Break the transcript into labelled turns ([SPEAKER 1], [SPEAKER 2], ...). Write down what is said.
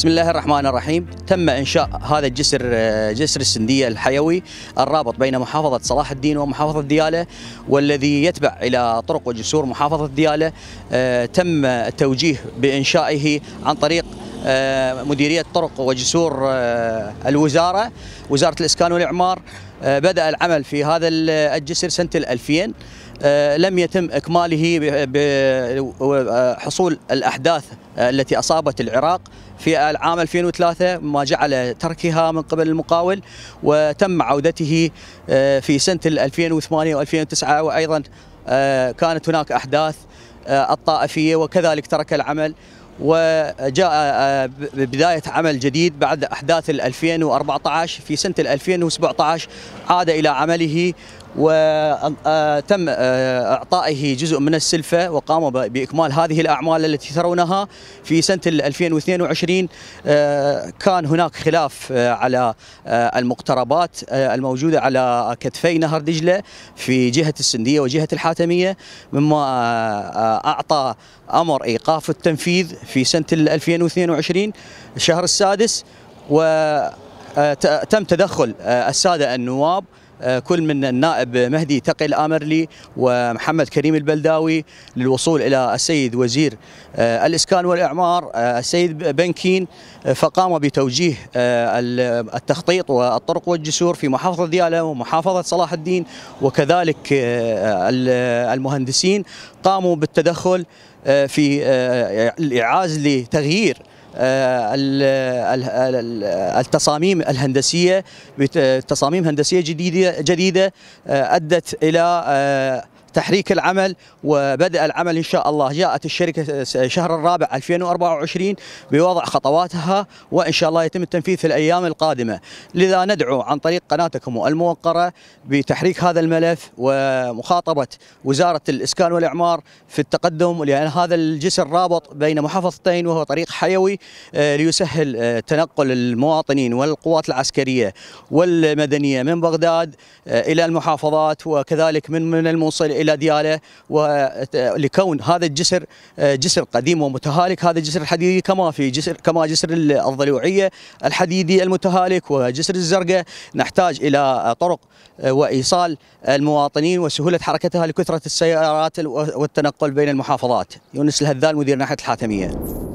[SPEAKER 1] بسم الله الرحمن الرحيم. تم إنشاء هذا الجسر جسر السندية الحيوي الرابط بين محافظة صلاح الدين ومحافظة ديالى والذي يتبع إلى طرق وجسور محافظة ديالى تم التوجيه بإنشائه عن طريق مديرية طرق وجسور الوزارة وزارة الإسكان والإعمار. بدأ العمل في هذا الجسر سنة 2000 لم يتم إكماله بحصول الأحداث التي أصابت العراق في العام 2003 ما جعل تركها من قبل المقاول وتم عودته في سنة 2008 و2009 وأيضا كانت هناك أحداث الطائفية وكذلك ترك العمل وجاء بداية عمل جديد بعد أحداث 2014 في سنة 2017 عاد إلى عمله وتم إعطائه جزء من السلفة وقاموا بإكمال هذه الأعمال التي ترونها في سنة 2022 كان هناك خلاف على المقتربات الموجودة على كتفي نهر دجلة في جهة السندية وجهة الحاتمية مما أعطى أمر إيقاف التنفيذ في سنة 2022 الشهر السادس. وتم تدخل السادة النواب كل من النائب مهدي تقي الامرلي ومحمد كريم البلداوي للوصول إلى السيد وزير الإسكان والإعمار السيد بنكين فقام بتوجيه التخطيط والطرق والجسور في محافظة دياله ومحافظة صلاح الدين وكذلك المهندسين قاموا بالتدخل في الاعاز لتغيير التصاميم الهندسية تصاميم هندسية جديده جديدة أدت إلى تحريك العمل وبدأ العمل إن شاء الله. جاءت الشركة شهر الرابع 2024 بوضع خطواتها وإن شاء الله يتم التنفيذ في الأيام القادمة. لذا ندعو عن طريق قناتكم الموقرة بتحريك هذا الملف ومخاطبة وزارة الإسكان والإعمار في التقدم لأن هذا الجسر رابط بين محافظتين وهو طريق حيوي ليسهل تنقل المواطنين والقوات العسكرية والمدنية من بغداد إلى المحافظات وكذلك من من الموصل إلى دياله ولكون هذا الجسر جسر قديم ومتهالك. هذا الجسر الحديدي كما في جسر كما جسر الضلوعية الحديدي المتهالك وجسر الزرقاء. نحتاج إلى طرق وإيصال المواطنين وسهولة حركتها لكثرة السيارات والتنقل بين المحافظات. يونس الهذال مدير ناحية الحاتمية.